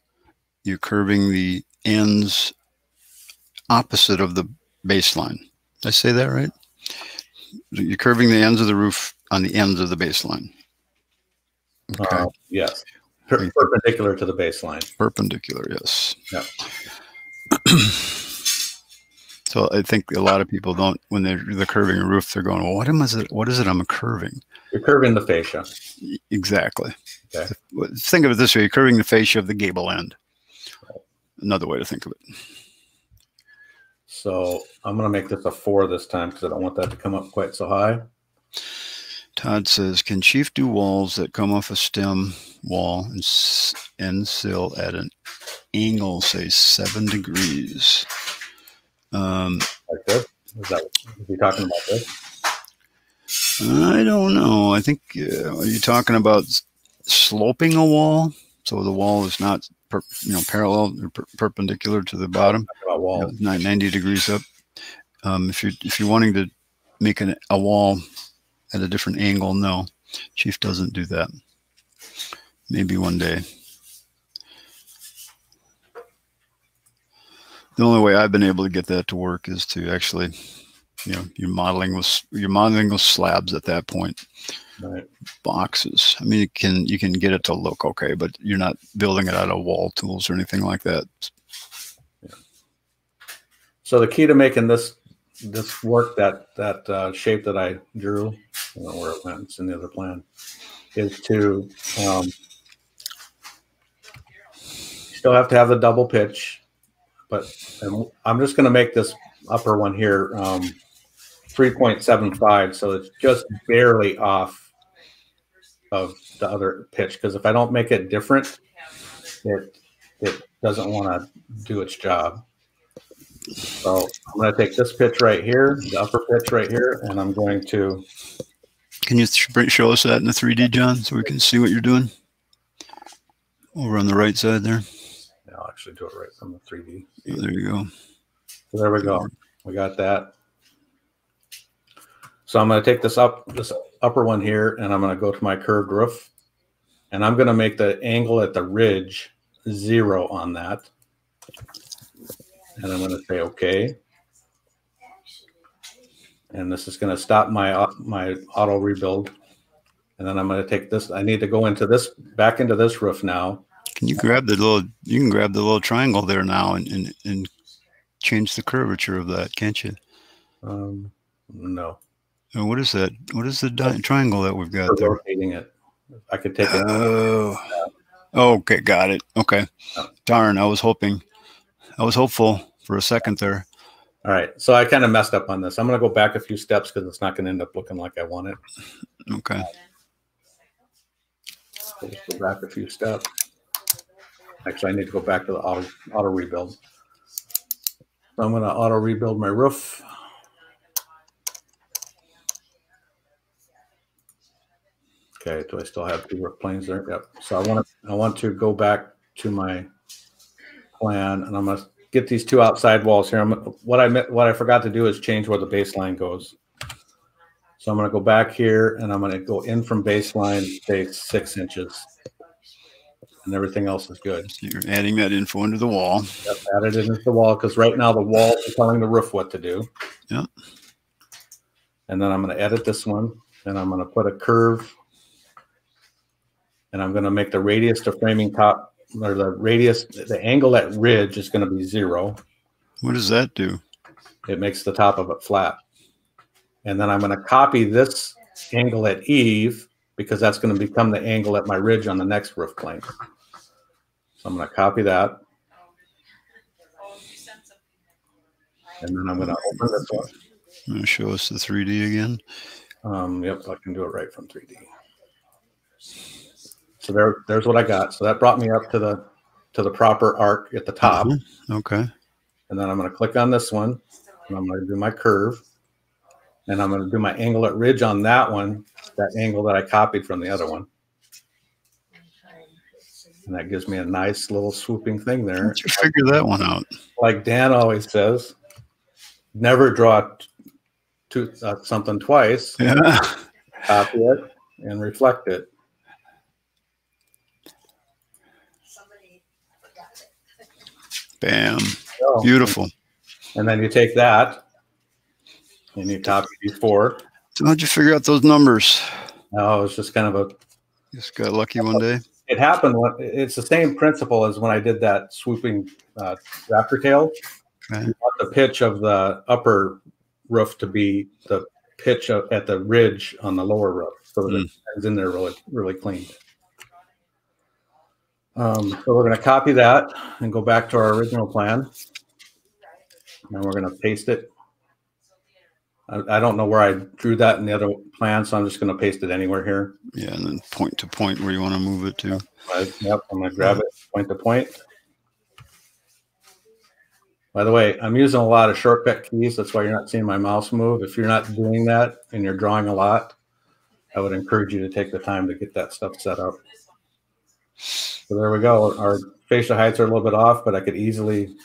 you're curving the ends opposite of the baseline. Did I say that right? You're curving the ends of the roof on the ends of the baseline. Okay. Uh, yes, Per- perpendicular to the baseline. Perpendicular, yes. Yeah. So I think a lot of people don't when they're the curving a roof, they're going, "Well, what am is it? What is it? I'm curving." You're curving the fascia. Exactly. Okay. Think of it this way: you're curving the fascia of the gable end. Another way to think of it. So I'm going to make this a four this time because I don't want that to come up quite so high. Todd says, "Can Chief do walls that come off a stem wall and end sill at an angle, say seven degrees?" Um, like this? Is that is he talking about this? I don't know. I think uh, are you talking about sloping a wall so the wall is not per, you know parallel or per, perpendicular to the bottom, wall. You know, 90 degrees up. Um, if you're if you're wanting to make an, a wall at a different angle, no, Chief doesn't do that. Maybe one day. the only way I've been able to get that to work is to actually, you know, you're modeling with you're modeling with slabs at that point. Right. Boxes. I mean, you can you can get it to look okay, but you're not building it out of wall tools or anything like that. Yeah. So the key to making this this work that that uh, shape that I drew, I don't know where it went. It's in the other plan. Is to um, still have to have the double pitch but I'm just going to make this upper one here um, 3.75, so it's just barely off of the other pitch. Because if I don't make it different, it it doesn't want to do its job. So I'm going to take this pitch right here, the upper pitch right here, and I'm going to. Can you show us that in the 3D, John, so we can see what you're doing? Over on the right side there. Yeah, I'll actually do it right from the 3D. Oh, there you go. So there we go. We got that. So I'm going to take this up, this upper one here, and I'm going to go to my curved roof, and I'm going to make the angle at the ridge zero on that. And I'm going to say okay. And this is going to stop my my auto rebuild. And then I'm going to take this. I need to go into this back into this roof now can you grab the little? You can grab the little triangle there now and and, and change the curvature of that, can't you? Um, no. And what is that? What is the triangle that we've got there? Rotating it. I could take it. Oh. Okay, got it. Okay. Darn, I was hoping, I was hopeful for a second there. All right, so I kind of messed up on this. I'm going to go back a few steps because it's not going to end up looking like I want it. Okay. So go back a few steps. Actually, I need to go back to the auto, auto rebuild. So I'm going to auto rebuild my roof. Okay, do I still have two roof planes there? Yep. So I want to I want to go back to my plan, and I'm going to get these two outside walls here. I'm what I what I forgot to do is change where the baseline goes. So I'm going to go back here, and I'm going to go in from baseline, say six inches and everything else is good. So you're adding that info into the wall. Yep, added it into the wall because right now the wall is telling the roof what to do. Yep. And then I'm going to edit this one and I'm going to put a curve and I'm going to make the radius to framing top or the radius, the angle at ridge is going to be zero. What does that do? It makes the top of it flat. And then I'm going to copy this angle at eave because that's going to become the angle at my ridge on the next roof plane. So I'm going to copy that. And then I'm going to open this one. Show us the 3D again. Um, yep, I can do it right from 3D. So there, there's what I got. So that brought me up to the to the proper arc at the top. Mm-hmm. Okay. And then I'm going to click on this one, and I'm going to do my curve, and I'm going to do my angle at ridge on that one, that angle that I copied from the other one. And that gives me a nice little swooping thing there. How'd you figure that one out? Like Dan always says, never draw to, uh, something twice. Yeah. Copy it and reflect it. Bam. Oh. Beautiful. And then you take that and you copy these four. So how'd you figure out those numbers? No, it was just kind of a. Just got lucky one day it happened. It's the same principle as when I did that swooping uh, raptor tail. Okay. You want the pitch of the upper roof to be the pitch of, at the ridge on the lower roof, so that Mm. it's in there really, really clean. Um, so we're going to copy that and go back to our original plan. And we're going to paste it. I, I don't know where I drew that in the other plan, so I'm just going to paste it anywhere here. Yeah, and then point to point where you want to move it to. I- Yep, I'm gonna grab it point to point. By the way, I'm using a lot of shortcut keys. That's why you're not seeing my mouse move. If you're not doing that and you're drawing a lot, I would encourage you to take the time to get that stuff set up. So there we go. Our fascia heights are a little bit off, but I could easily,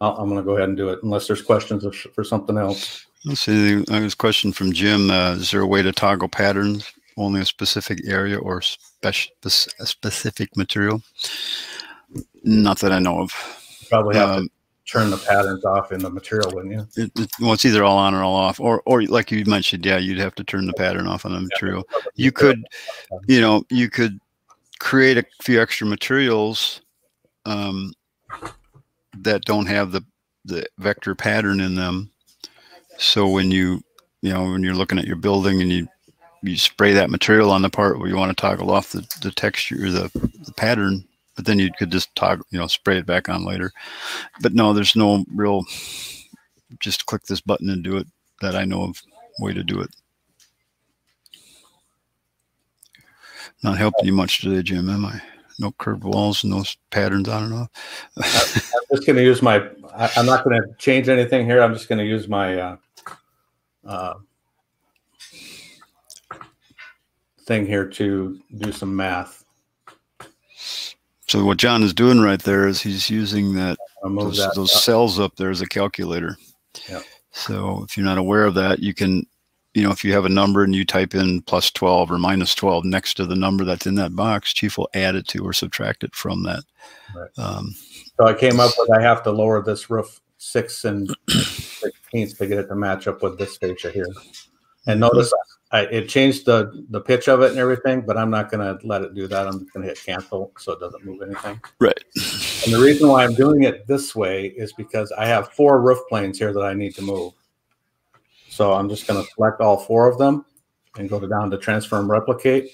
I'll- I'm gonna go ahead and do it unless there's questions for something else. Let's see. I was a question from Jim. Uh, is there a way to toggle patterns only a specific area or spec- a specific material? Not that I know of. Probably have to Um, turn the patterns off in the material, wouldn't you? it, it, well, it's either all on or all off, or or like you mentioned, yeah, you'd have to turn the pattern off on the material. You could, you know, you could create a few extra materials um, that don't have the the vector pattern in them. So when you, you know, when you're looking at your building and you you spray that material on the part where you want to toggle off the, the texture, the, the pattern, but then you could just toggle, you know, spray it back on later. But no, there's no real, just click this button and do it that I know of way to do it. Not helping you much today, Jim, am I? No curved walls, no s- patterns on and off. I'm just going to use my, I, I'm not going to change anything here. I'm just going to use my uh, uh, thing here to do some math. so what John is doing right there is he's using that those, that. those up. cells up there as a calculator. Yep. So if you're not aware of that, you can, you know, if you have a number and you type in plus 12 or minus 12 next to the number that's in that box, Chief will add it to or subtract it from that. Right. Um, So I came up with I have to lower this roof six and sixteenths to get it to match up with this fascia here. And notice I, it changed the the pitch of it and everything, but I'm not going to let it do that. I'm just going to hit cancel so it doesn't move anything. right. And the reason why I'm doing it this way is because I have four roof planes here that I need to move. So I'm just going to select all four of them and go down to transform replicate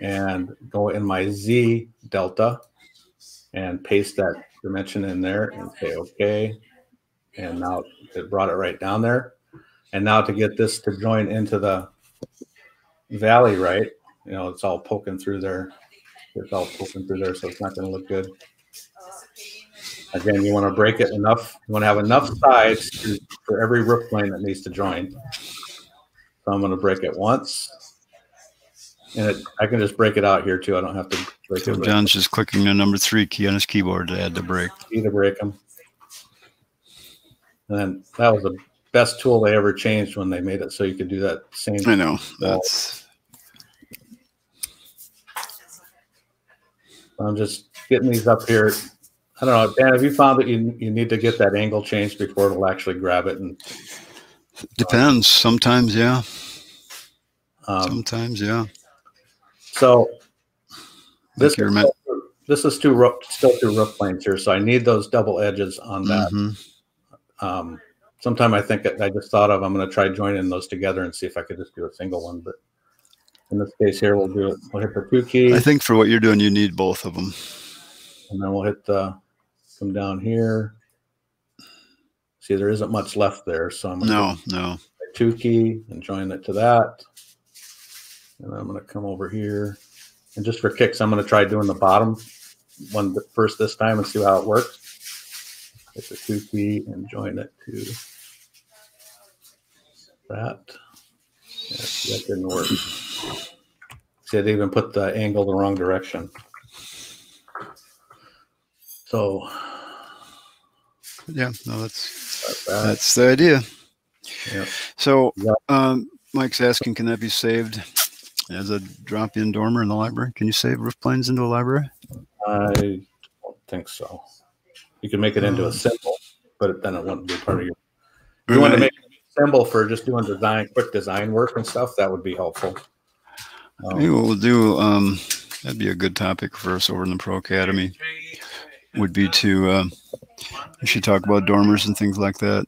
and go in my Z delta and paste that dimension in there and say okay. And now it brought it right down there. And now to get this to join into the valley right, you know, it's all poking through there. It's all poking through there, so it's not going to look good. Again, you want to break it enough. You want to have enough sides to, for every roof plane that needs to join. So I'm going to break it once, and it, I can just break it out here too. I don't have to break So it. John's just clicking the number three key on his keyboard to add the break. Either break them. And then that was the best tool they ever changed when they made it so you could do that same. I know that's I'm just getting these up here. I don't know, Dan. Have you found that you you need to get that angle changed before it'll actually grab it? And depends. Sometimes, yeah. um, Sometimes, yeah. so this is, meant- this is two roof, still two roof planes here, so I need those double edges on that. Mhm. Um, sometime I think I just thought of I'm going to try joining those together and see if I could just do a single one. But in this case here, we'll do it. We'll hit the two key, I think for what you're doing, you need both of them. and then we'll hit the come down here. See, there isn't much left there, so I'm going to No, no. two key and join it to that. And I'm going to come over here. And just for kicks, I'm going to try doing the bottom one first this time and see how it works. Hit the two key and join it to that. Yeah, that didn't work. See, I didn't even put the angle the wrong direction. So Yeah, no, that's that's that. that's the idea. Yeah. So, Yeah. um, Mike's asking, can that be saved as a drop-in dormer in the library? Can you save roof planes into a library? I don't think so. You can make it into a symbol, but then it wouldn't be part of your. If you want to make a symbol for just doing design, quick design work and stuff, that would be helpful. Um, Maybe what we'll do, um, that'd be a good topic for us over in the Pro Academy. Would be to uh, you should talk about dormers and things like that.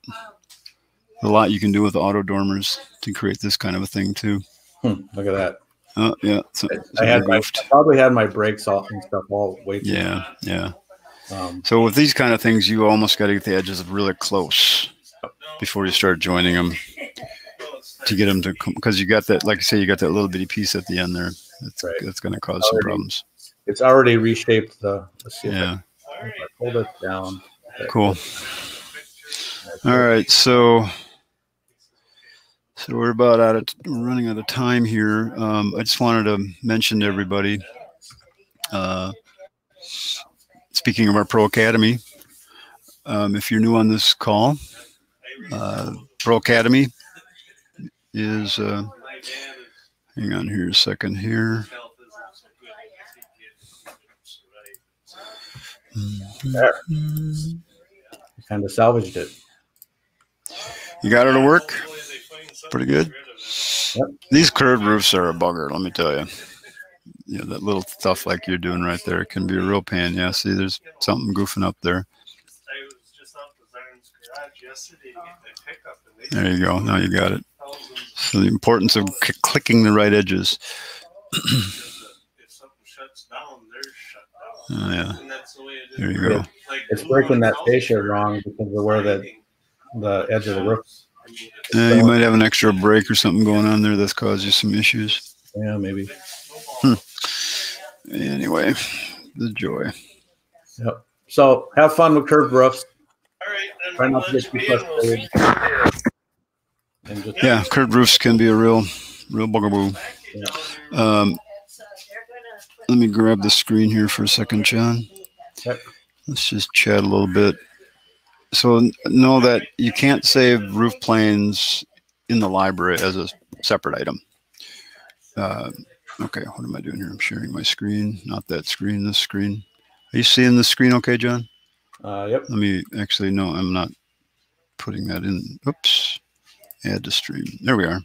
A lot you can do with auto dormers to create this kind of a thing too. Hmm, look at that. Oh yeah, so, I had my, I probably had my breaks off and stuff all way. Yeah, yeah. Um, so with these kind of things, you almost got to get the edges really close before you start joining them to get them to because you got that, like I say, you got that little bitty piece at the end there. That's right. that's going to cause already, some problems. It's already reshaped the. yeah. I, I hold it down. Cool. All right, so so we're about out of running out of time here. Um, I just wanted to mention to everybody. Uh, speaking of our Pro Academy, um, if you're new on this call, uh, Pro Academy is. Uh, hang on here a second here. Mm-hmm. There. Kind of salvaged it. You got it to work? Pretty good. Yep. These curved roofs are a bugger, let me tell you. You know, that little stuff like you're doing right there can be a real pain. Yeah, see, there's something goofing up there. There you go. Now you got it. So the importance of clicking the right edges. Oh, yeah. There you go. It's breaking that fascia wrong because of where the the edge of the roof. Yeah, you might have an extra break or something going on there that's caused you some issues. Yeah, maybe. Hmm. Anyway, the joy. Yep. So have fun with curved roofs. All right. Try not to get too frustrated. Yeah, curved roofs can be a real, real bugaboo. Yeah. Um, let me grab the screen here for a second, John. Yep. Let's just chat a little bit. So know that you can't save roof planes in the library as a separate item. Uh, okay, what am I doing here? I'm sharing my screen, not that screen, this screen. Are you seeing the screen okay, John? Uh, yep. Let me actually, no, I'm not putting that in. Oops. Add to stream. There we are.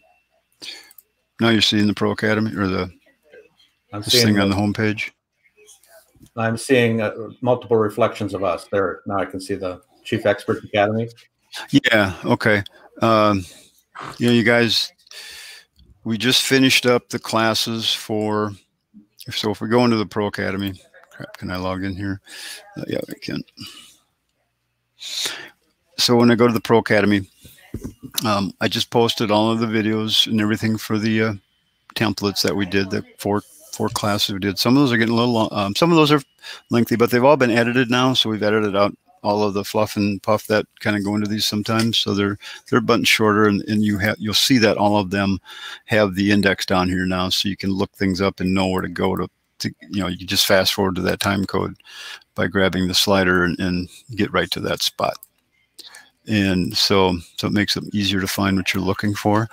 Now you're seeing the Pro Academy or the I'm this thing on the homepage. I'm seeing uh, multiple reflections of us there. Now I can see the Chief Expert Academy. Yeah. Okay. Um, you know, you guys, we just finished up the classes for. So if we go into the Pro Academy, crap, can I log in here? Uh, yeah, I can. So when I go to the Pro Academy, um, I just posted all of the videos and everything for the uh, templates that we did, the four four classes we did. Some of those are getting a little. Um, some of those are lengthy, but they've all been edited now. So we've edited out all of the fluff and puff that kind of go into these sometimes. So they're they're a bunch shorter, and, and you have you'll see that all of them have the index down here now, so you can look things up and know where to go to. To, you know, you just fast forward to that time code by grabbing the slider and, and get right to that spot and so so it makes it easier to find what you're looking for.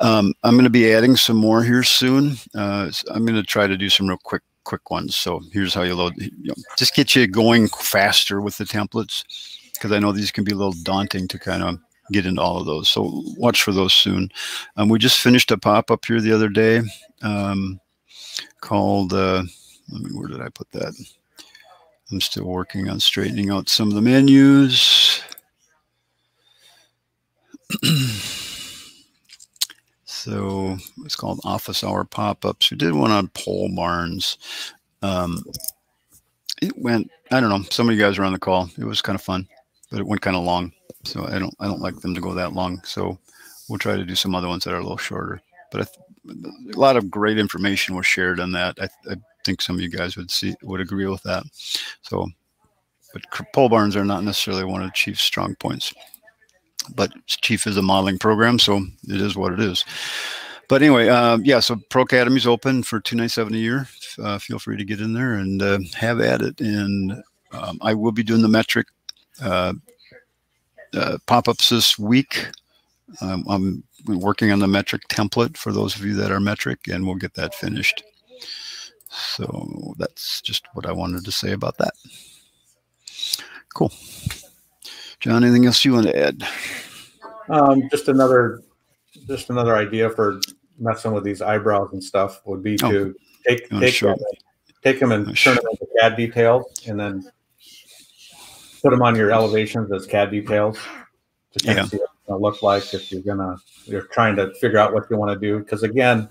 Um, I'm going to be adding some more here soon. Uh, I'm going to try to do some real quick quick ones. So here's how you load. You know, just get you going faster with the templates because I know these can be a little daunting to kind of get into all of those. So watch for those soon. Um, we just finished a pop up here the other day um, called. Uh, let me, where did I put that? I'm still working on straightening out some of the menus. so it's called office hour pop-ups. We did one on pole barns. Um, it went, I don't know, some of you guys were on the call. It was kind of fun, but it went kind of long. So I don't, I don't like them to go that long. So we'll try to do some other ones that are a little shorter. But a lot of great information was shared on that. I, I think some of you guys would see would agree with that. So, but pole barns are not necessarily one of the chief's strong points but Chief is a modeling program, so it is what it is. But anyway, uh, yeah, so Pro Academy's open for two ninety seven a year. Uh, feel free to get in there and uh, have at it. And um, I will be doing the metric uh, uh, pop ups this week. Um, I'm working on the metric template for those of you that are metric, and we'll get that finished. So that's just what I wanted to say about that. Cool. John, anything else you want to add? Um, just another, just another idea for messing with these eyebrows and stuff would be to oh, take take them, take them and turn them into CAD details, and then put them on your elevations as CAD details to kind Yeah. of see what it's gonna look like if you're gonna you're trying to figure out what you want to do. Because again,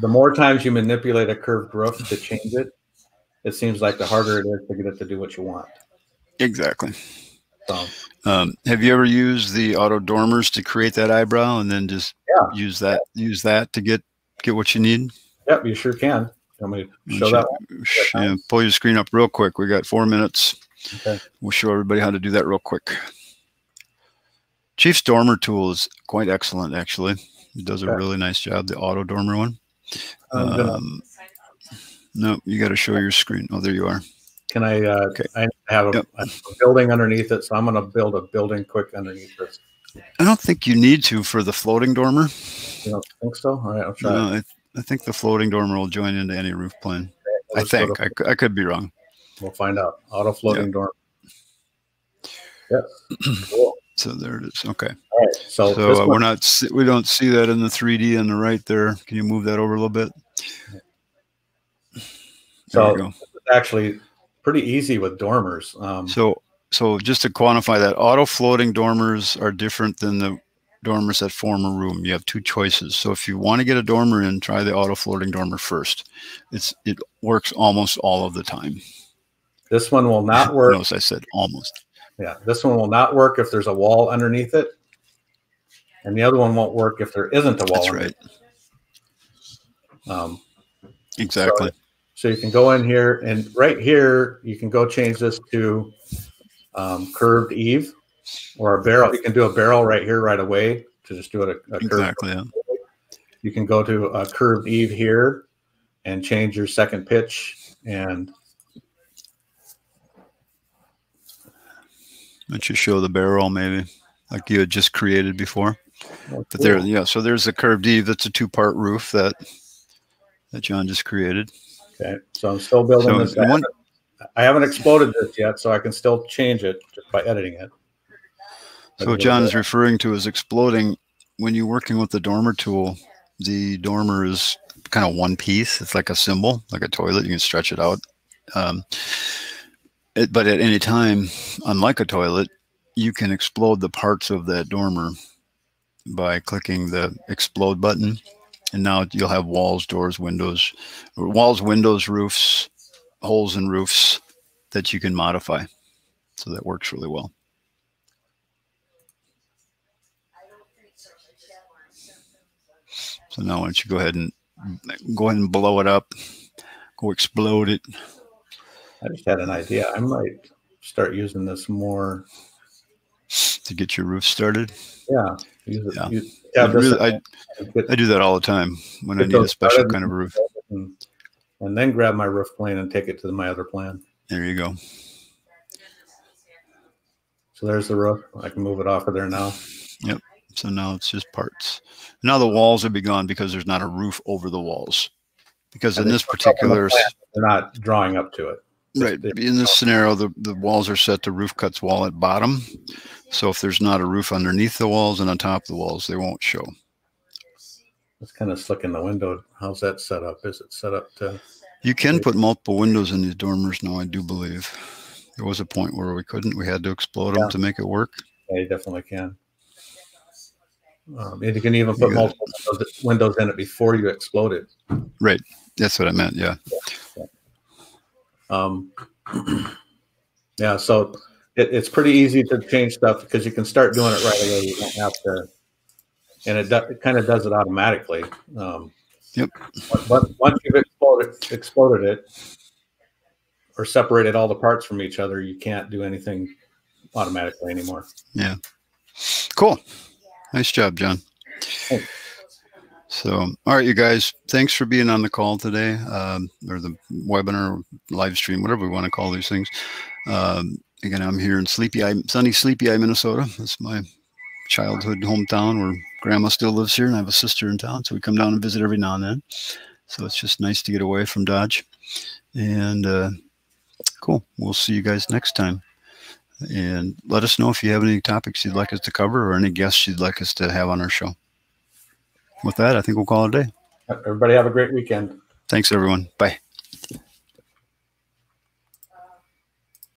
the more times you manipulate a curved roof to change it, it seems like the harder it is to get it to do what you want. Exactly. So Um, have you ever used the auto dormers to create that eyebrow and then just Yeah. use that use that to get get what you need? yep, you sure can. You want me show Sh- that? sh- yeah, pull your screen up real quick. We got four minutes. Okay. We'll show everybody how to do that real quick. Chief's dormer tool is quite excellent, actually. It does a really nice job. The auto dormer one. Um, no, you got to show your screen. Oh, there you are. Can I, uh, Okay. I have a, Yep. a building underneath it, so I'm gonna build a building quick underneath this. I don't think you need to for the floating dormer. You don't think so? All right, I'll try. No, I, I think the floating dormer will join into any roof plane. I think. I, I could be wrong. We'll find out. Auto floating door. Yes. Cool. So there it is. Okay. All right. So, So uh, we're not we don't see that in the 3D on the right there. Can you move that over a little bit? There So- actually pretty easy with dormers. Um, So so just to quantify that, auto floating dormers are different than the dormers that form a room. You have two choices. So if you want to get a dormer in, try the auto floating dormer first. It's it works almost all of the time. this one will not work. Notice I said almost. Yeah, this one will not work if there's a wall underneath it, and the other one won't work if there isn't a wall. That's right. Um, Exactly. so you can go in here, and right here you can go change this to um, curved eave or a barrel. You can do a barrel right here right away to just do it a, a curved Exactly. Yeah. You can go to a curved eave here and change your second pitch and Let you show the barrel maybe, like you had just created before. But there, yeah. So there's the curved eave. That's a two-part roof that that John just created. Okay, so I'm still building So this. I haven't- I haven't exploded this yet, so I can still change it just by editing it. So what John is referring to is exploding. When you're working with the dormer tool, the dormer is kind of one piece. It's like a symbol, like a toilet. You can stretch it out. Um, it, but at any time, unlike a toilet, you can explode the parts of that dormer by clicking the explode button. And now you'll have walls, doors, windows, walls, windows, roofs, holes in roofs that you can modify. So that works really well. So now why don't you go ahead and go ahead and blow it up, go explode it. I just had an idea. I might start using this more. to get your roof started. Yeah, use. Yeah. Use, I, really, I, I do that all the time when I Get need a special kind of roof. and, and then grab my roof plane and take it to my other plan. There you go. So there's the roof. I can move it off of there now. Yep. So now it's just parts. Now the walls will be gone because there's not a roof over the walls. Because And in this put up on the particular, plan. They're not drawing up to it. Right, in this scenario, the, the walls are set to roof cuts wall at bottom. So if there's not a roof underneath the walls and on top of the walls, they won't show. It's kind of slick in the window. How's that set up? Is it set up to? You can put multiple windows in these dormers now, I do believe. There was a point where we couldn't. We had to explode them to make it work. Yeah, you definitely can. Um, and you can even put You got it. multiple windows- windows in it before you explode it. Right. That's what I meant. Yeah. Um, yeah, so it, it's pretty easy to change stuff because you can start doing it right away. You don't have to, and it, do, it kind of does it automatically. Um, Yep. But, once you've exploded, exploded it or separated all the parts from each other, you can't do anything automatically anymore. Yeah. Cool. Nice job, John. Thanks. So, all right, you guys, thanks for being on the call today, um, or the webinar, live stream, whatever we want to call these things. Um, again, I'm here in Sleepy Eye, sunny Sleepy Eye, Minnesota. That's my childhood hometown where grandma still lives here, and I have a sister in town. So we come down and visit every now and then. So it's just nice to get away from Dodge. And uh, cool. We'll see you guys next time. And let us know if you have any topics you'd like us to cover or any guests you'd like us to have on our show. With that, I think we'll call it a day. Everybody have a great weekend. Thanks, everyone. Bye.